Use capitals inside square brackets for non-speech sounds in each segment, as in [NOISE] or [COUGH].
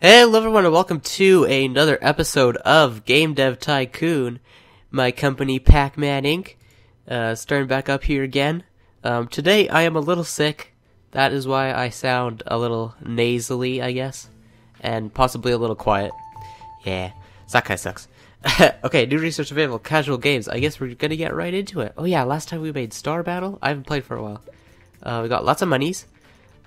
Hello everyone and welcome to another episode of Game Dev Tycoon, my company Pac-Man Inc. Uh, starting back up here again. Um, today I am a little sick. That is why I sound a little nasally, I guess, and possibly a little quiet. Yeah, that guy sucks. [LAUGHS] okay, new research available, casual games. I guess we're gonna get right into it. Oh yeah, last time we made Star Battle. I haven't played for a while. Uh, we got lots of monies.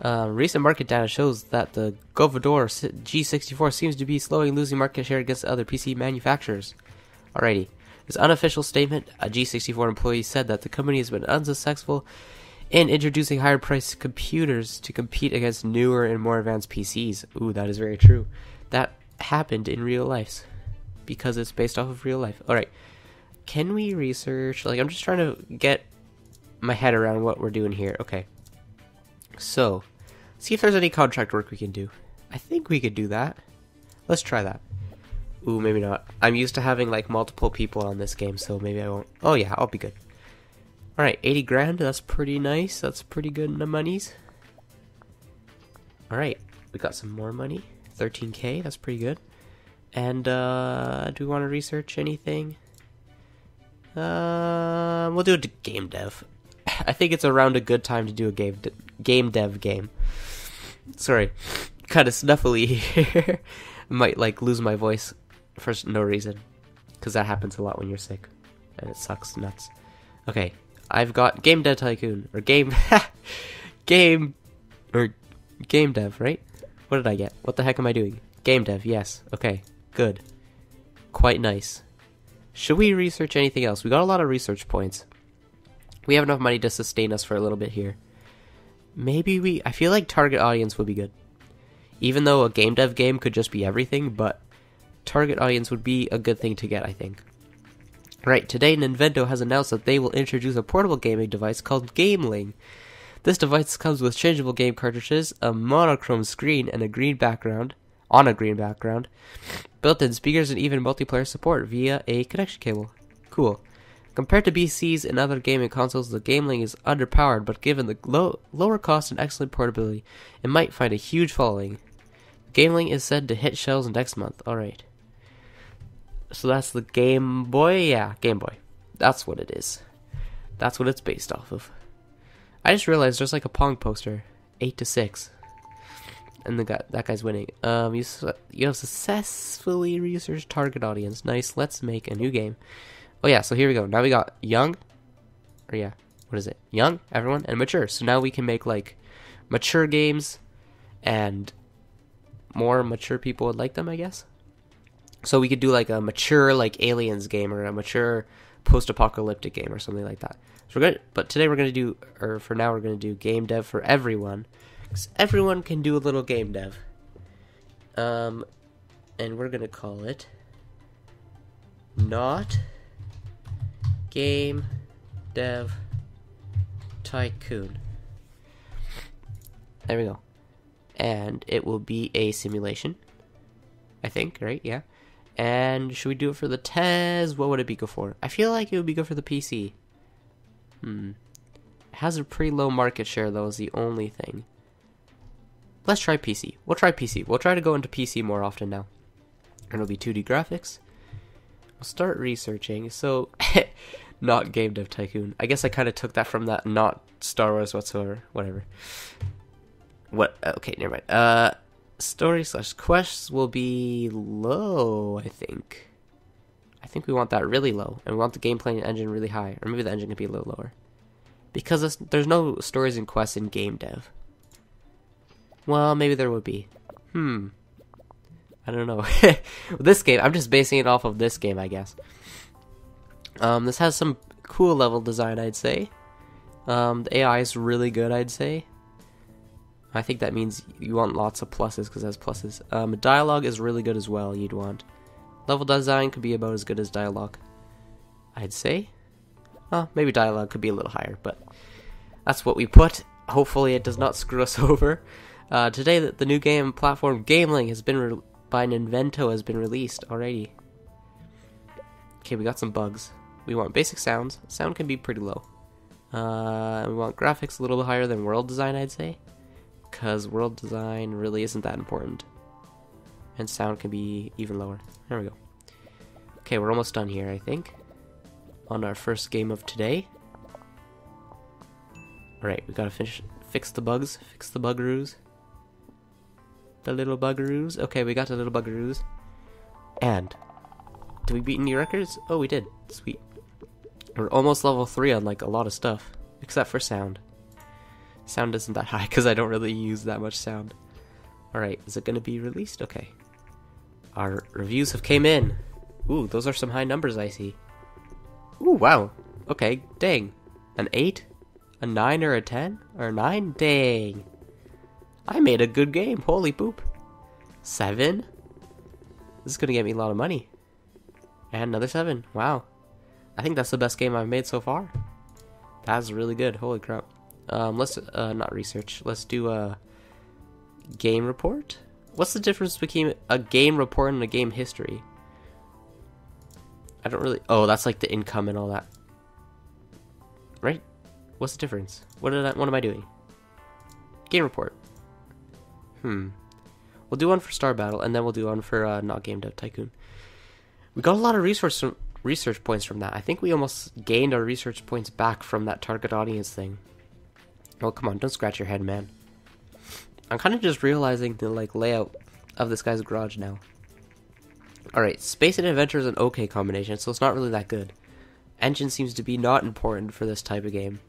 Uh, recent market data shows that the Govodore G64 seems to be slowly losing market share against other PC manufacturers. Alrighty. This unofficial statement, a G64 employee said that the company has been unsuccessful in introducing higher priced computers to compete against newer and more advanced PCs. Ooh, that is very true. That happened in real life because it's based off of real life. Alright. Can we research? Like, I'm just trying to get my head around what we're doing here. Okay. So, see if there's any contract work we can do. I think we could do that. Let's try that. Ooh, maybe not. I'm used to having like multiple people on this game, so maybe I won't. Oh yeah, I'll be good. Alright, 80 grand, that's pretty nice. That's pretty good in the monies. Alright, we got some more money. 13k, that's pretty good. And, uh, do we want to research anything? Uh, we'll do a game dev. [SIGHS] I think it's around a good time to do a game de- game dev game. Sorry, kind of snuffly here. [LAUGHS] Might like lose my voice for no reason, because that happens a lot when you're sick, and it sucks nuts. Okay, I've got game dev tycoon or game [LAUGHS] game or game dev, right? What did I get? What the heck am I doing? Game dev, yes. Okay, good. Quite nice. Should we research anything else? We got a lot of research points. We have enough money to sustain us for a little bit here. Maybe we. I feel like target audience would be good. Even though a game dev game could just be everything, but target audience would be a good thing to get, I think. Right, today Nintendo has announced that they will introduce a portable gaming device called Gameling. This device comes with changeable game cartridges, a monochrome screen, and a green background, on a green background, built-in speakers, and even multiplayer support via a connection cable. Cool. Compared to PCs and other gaming consoles, the Gameling is underpowered, but given the low, lower cost and excellent portability, it might find a huge following. Gameling is said to hit shelves next month. Alright. So that's the Game Boy? Yeah, Game Boy. That's what it is. That's what it's based off of. I just realized there's like a Pong poster. 8 to 6. And the guy, that guy's winning. Um, you, you have successfully researched target audience. Nice. Let's make a new game. Oh yeah, so here we go. Now we got young, or yeah, what is it? Young, everyone, and mature. So now we can make like mature games, and more mature people would like them, I guess. So we could do like a mature like aliens game or a mature post-apocalyptic game or something like that. So we're gonna, but today we're gonna do, or for now we're gonna do game dev for everyone, because everyone can do a little game dev. Um, and we're gonna call it not Game Dev Tycoon. There we go. And it will be a simulation. I think, right? Yeah. And should we do it for the TES? What would it be good for? I feel like it would be good for the PC. Hmm. It has a pretty low market share, though, is the only thing. Let's try PC. We'll try PC. We'll try to go into PC more often now. And it'll be 2D graphics. Start researching. So, [LAUGHS] not Game Dev Tycoon. I guess I kind of took that from that not Star Wars whatsoever. Whatever. What? Okay, never mind. Uh, story slash quests will be low. I think. I think we want that really low, and we want the gameplay engine really high, or maybe the engine can be a little lower, because there's no stories and quests in game dev. Well, maybe there would be. Hmm. I don't know. [LAUGHS] this game, I'm just basing it off of this game, I guess. Um, this has some cool level design, I'd say. Um, the AI is really good, I'd say. I think that means you want lots of pluses because it has pluses. Um, dialogue is really good as well, you'd want. Level design could be about as good as dialogue, I'd say. Well, maybe dialogue could be a little higher, but that's what we put. Hopefully, it does not screw us [LAUGHS] over. Uh, today, the, the, new game platform Gameling has been re- by Ninvento has been released already. Okay, we got some bugs. We want basic sounds. Sound can be pretty low. Uh, we want graphics a little bit higher than world design, I'd say. Because world design really isn't that important. and sound can be even lower. There we go. Okay, we're almost done here, I think. On our first game of today. Alright, we gotta finish, fix the bugs, fix the buggeroos. The little buggeroos. Okay, we got the little buggeroos. And, did we beat any records? Oh, we did. Sweet. We're almost level 3 on, like, a lot of stuff. Except for sound. Sound isn't that [LAUGHS] high, because I don't really use that much sound. Alright, is it gonna be released? Okay. Our reviews have came in. Ooh, those are some high numbers I see. Ooh, wow. Okay, dang. An 8? A 9 or a 10? Or a 9? Dang. I made a good game. Holy poop. 7? This is gonna get me a lot of money. And another 7. Wow. I think that's the best game I've made so far. That's really good. Holy crap. Um, let's, uh, not research. Let's do a game report? What's the difference between a game report and a game history? I don't really. Oh, that's like the income and all that. Right? What's the difference? What did I, what am I doing? Game report. Hmm. We'll do one for Star Battle, and then we'll do one for uh, Not Game Dev Tycoon. We got a lot of resource research points from that. I think we almost gained our research points back from that target audience thing. Oh, come on, don't scratch your head, man. I'm kind of just realizing the like layout of this guy's garage now. Alright, Space and Adventure is an okay combination, so it's not really that good. Engine seems to be not important for this type of game.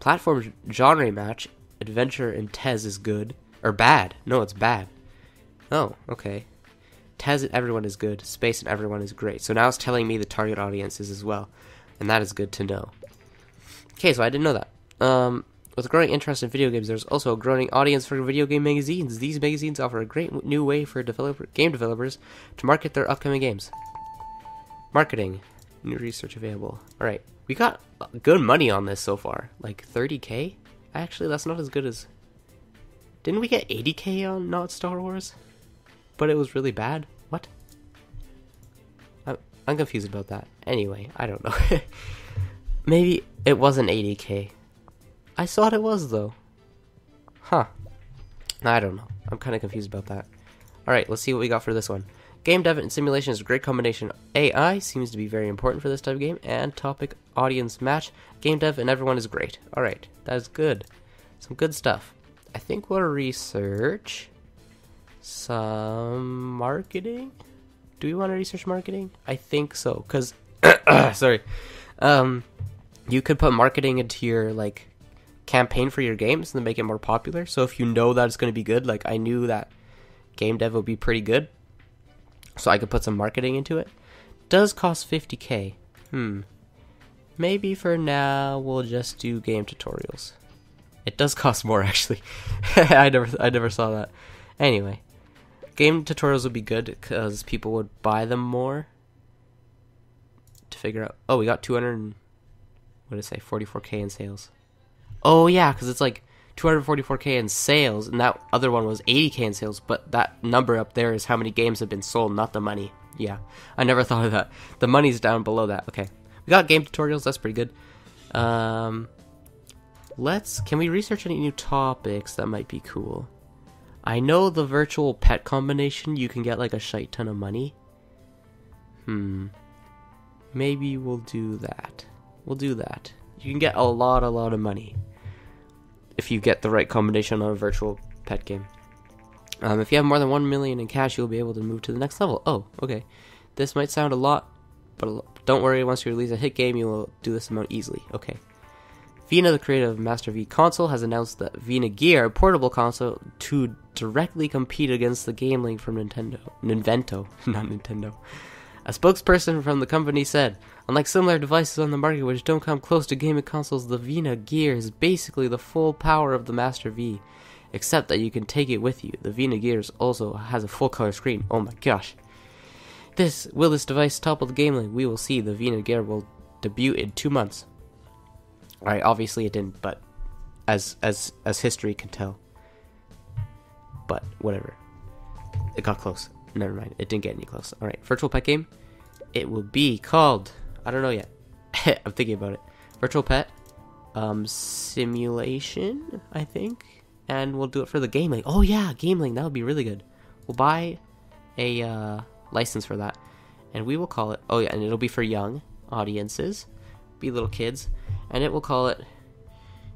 Platform genre match, Adventure and TES is good. Or bad. No, it's bad. Oh, okay. TES and everyone is good. Space and everyone is great. So now it's telling me the target audience is as well. And that is good to know. Okay, so I didn't know that. Um, with growing interest in video games, there's also a growing audience for video game magazines. These magazines offer a great new way for developer, game developers to market their upcoming games. Marketing. New research available. Alright, we got good money on this so far. Like 30k? Actually, that's not as good as... Didn't we get 80k on Not Star Wars? But it was really bad? What? I'm confused about that. Anyway, I don't know. [LAUGHS] Maybe it wasn't 80k. I thought it was, though. Huh. I don't know. I'm kind of confused about that. Alright, let's see what we got for this one. Game dev and simulation is a great combination. AI seems to be very important for this type of game, and topic audience match. Game dev and everyone is great. Alright, that is good. Some good stuff. I think we'll research some marketing. Do we want to research marketing? I think so, because, [COUGHS] sorry, um, you could put marketing into your, like, campaign for your games and make it more popular. So if you know that it's going to be good, like I knew that game dev would be pretty good, so I could put some marketing into it. Does cost 50k. Hmm. Maybe for now we'll just do game tutorials. It does cost more [LAUGHS] actually. I never I never saw that. Anyway, game tutorials would be good because people would buy them more to figure out. Oh, we got 200. What did it say? 44k in sales. Oh yeah, because it's like 244k in sales, and that other one was 80k in sales. But that number up there is how many games have been sold, not the money. Yeah, I never [LAUGHS] thought of that. The money's down below that. Okay, we got game tutorials. That's pretty good. Um, let's. Can we research any new topics that might be cool? I know the virtual pet combination. You can get like a shite ton of money. Hmm. Maybe we'll do that. We'll do that. You can get a lot, a lot of money if you get the right combination on a virtual pet game. Um, if you have more than 1 million in cash, you'll be able to move to the next level. Oh, okay. This might sound a lot, but don't worry, once you release a hit game, you will do this amount easily. Okay. Vena, the creator of Master V console, has announced that Vena Gear, a portable console, to directly compete against the Gameling from Nintendo. Ninvento, [LAUGHS] not Nintendo. A spokesperson from the company said, Unlike similar devices on the market which don't come close to gaming consoles, the Vena Gear is basically the full power of the Master V, except that you can take it with you. The Vena Gear also has a full color screen. Oh my gosh. This will this device topple the Gameling? We will see. The Vena Gear will debut in two months. Alright, obviously it didn't, but as as as history can tell. But whatever. It got close. Never mind. It didn't get any close. Alright, virtual pet game. It will be called I don't know yet. [LAUGHS] I'm thinking about it. Virtual pet, um, simulation, I think, and we'll do it for the Gameling. Oh yeah, Gameling. That would be really good. We'll buy a uh, license for that, and we will call it. Oh yeah, and it'll be for young audiences, be little kids, and it will call it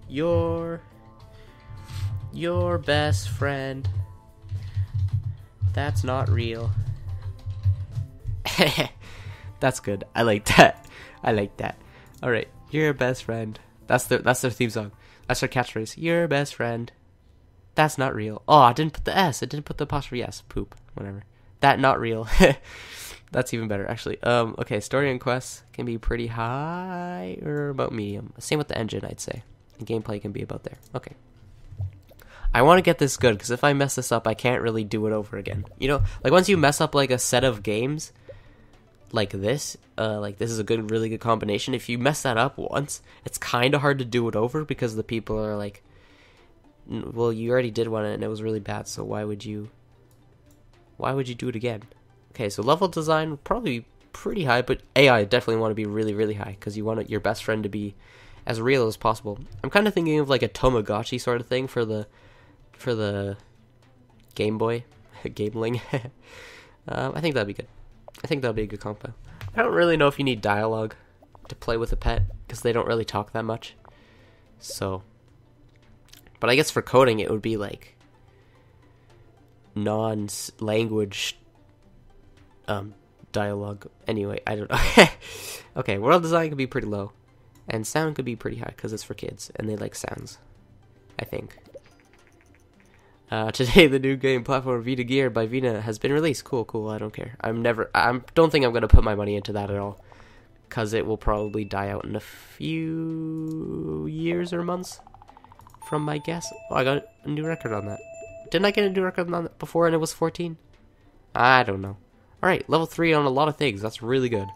your your best friend. That's not real. [LAUGHS] that's good. I like that. I like that. All right, your best friend. That's their that's their theme song. That's their catchphrase. Your best friend. That's not real. Oh, I didn't put the S. I didn't put the apostrophe S. Poop. Whatever. That not real. [LAUGHS] That's even better, actually. Um, okay, story and quests can be pretty high or about medium. Same with the engine, I'd say. And gameplay can be about there. Okay. I want to get this good because if I mess this up, I can't really do it over again. You know, like once you mess up like a set of games like this, uh, like this is a good, really good combination. If you mess that up once, it's kind of hard to do it over because the people are like, well, you already did one and it was really bad, so why would you? Why would you do it again? Okay, so level design probably pretty high, but AI definitely want to be really, really high because you want your best friend to be as real as possible. I'm kind of thinking of like a Tamagotchi sort of thing for the for the Game Boy, [LAUGHS] Gameling. um, [LAUGHS] I think that'd be good. I think that'd be a good combo. I don't really know if you need dialogue to play with a pet because they don't really talk that much. So but I guess for coding, it would be like non-language um, dialogue. Anyway, I don't know. [LAUGHS] okay, world design could be pretty low, and sound could be pretty high because it's for kids and they like sounds. I think. Uh, today, the new game platform Vita Gear by Vita has been released. Cool, cool. I don't care. I'm never. I don't think I'm gonna put my money into that at all, cause it will probably die out in a few years or months from my guess. Oh, I got a new record on that. Didn't I get a new record on that before and it was 14? I don't know. Alright, level 3 on a lot of things. That's really good.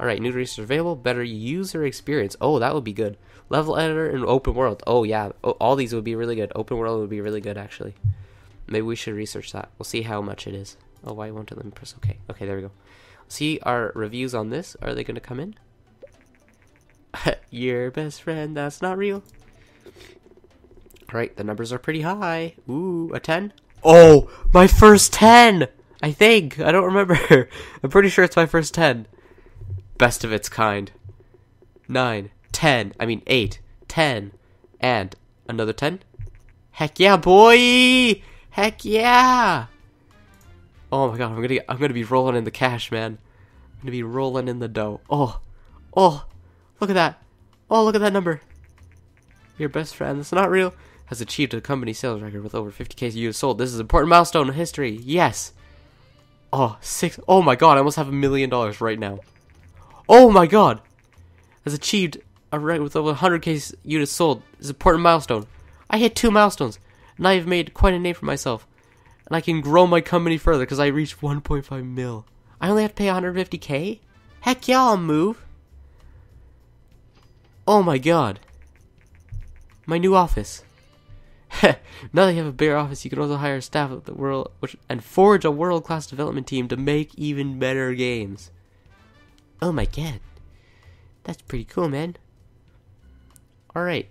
Alright, new resources available. Better user experience. Oh, that would be good. Level editor and open world. Oh, yeah. Oh, all these would be really good. Open world would be really good, actually. Maybe we should research that. We'll see how much it is. Oh, why won't it let me press OK? Okay, there we go. See our reviews on this. Are they going to come in? [LAUGHS] Your best friend, that's not real. Right, the numbers are pretty high. Ooh, a 10? Oh, my first 10! I think. I don't remember. [LAUGHS] I'm pretty sure it's my first 10. Best of its kind. 9, 10, I mean 8, 10, and another 10? Heck yeah, boy! Heck yeah! Oh my god, I'm gonna I'm gonna be rolling in the cash, man. I'm gonna be rolling in the dough. Oh, oh, look at that! Oh, look at that number. Your best friend. It's not real has achieved a company sales record with over 50k units sold. This is an important milestone in history. Yes. Oh, six. Oh my god, I almost have a million dollars right now. Oh my god. Has achieved a record with over 100k units sold. This is an important milestone. I hit two milestones, and I have made quite a name for myself. And I can grow my company further because I reached 1.5 mil. I only have to pay 150k? Heck yeah, I'll move. Oh my god. My new office. [LAUGHS] now that you have a bigger office, you can also hire staff of the world which, and forge a world-class development team to make even better games. Oh my god. That's pretty cool, man. Alright.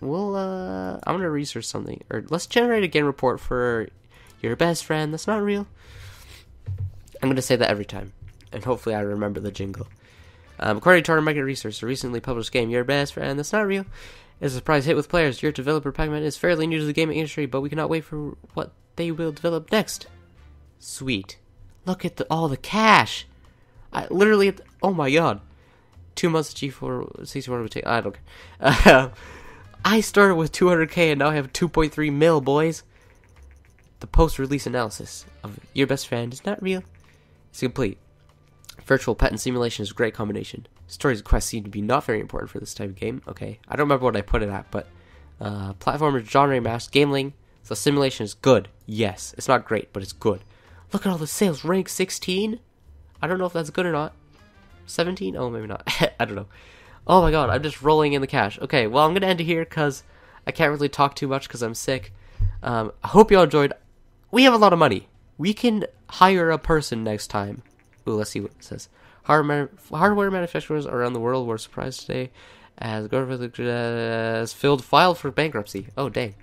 Well, uh, I'm gonna research something. Or let's generate a game report for your best friend that's not real. I'm gonna say that every time. And hopefully I remember the jingle. Um, according to our market research, a recently published game, Your Best Friend That's Not Real, is a surprise hit with players. Your developer Pac-Man is fairly new to the gaming industry, but we cannot wait for what they will develop next. Sweet. Look at the, all the cash. I literally, the, oh my god. Two months of G4, C4 would take, I don't care. [LAUGHS] I started with 200k and now I have 2.3 mil, boys. The post-release analysis of Your Best Friend is not real. It's complete. Virtual pet and simulation is a great combination. Stories and quests seem to be not very important for this type of game. Okay, I don't remember what I put it at, but uh, platformer genre mask gameling. So simulation is good. Yes, it's not great, but it's good. Look at all the sales. Rank 16. I don't know if that's good or not. 17? Oh, maybe not. [LAUGHS] I don't know. Oh my god, I'm just rolling in the cash. Okay, well, I'm gonna end it here because I can't really talk too much because I'm sick. Um, I hope you all enjoyed. We have a lot of money. We can hire a person next time. Ooh, let's see what it says. Hardware manufacturers around the world were surprised today as government has filled filed for bankruptcy. Oh, dang.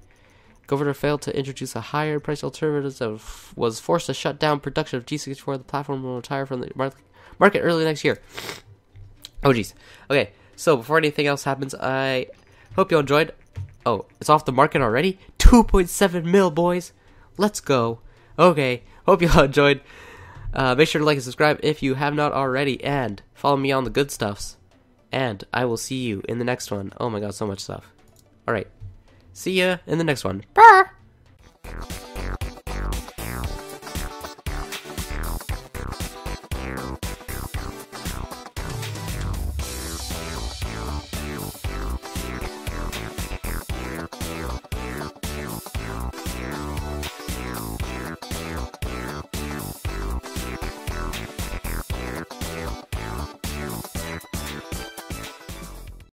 Governor failed to introduce a higher price alternative that was forced to shut down production of G64. The platform will retire from the mar- market early next year. Oh, jeez. Okay, so before anything else happens, I hope you all enjoyed. Oh, it's off the market already? 2.7 mil, boys! Let's go. Okay, hope you all [LAUGHS] enjoyed. Uh, make sure to like and subscribe if you have not already, and follow me on the good stuffs. And I will see you in the next one. Oh my god, so much stuff. Alright. See ya in the next one. Bye!